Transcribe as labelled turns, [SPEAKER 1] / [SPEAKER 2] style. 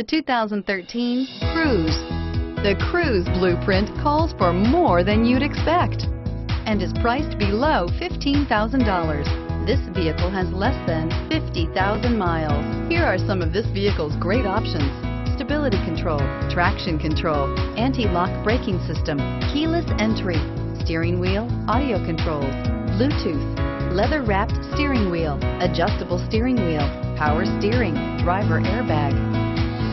[SPEAKER 1] The 2013 Cruze. The Cruze blueprint calls for more than you'd expect and is priced below $15,000. This vehicle has less than 50,000 miles. Here are some of this vehicle's great options. Stability control, traction control, anti-lock braking system, keyless entry, steering wheel, audio controls, Bluetooth, leather-wrapped steering wheel, adjustable steering wheel, power steering, driver airbag.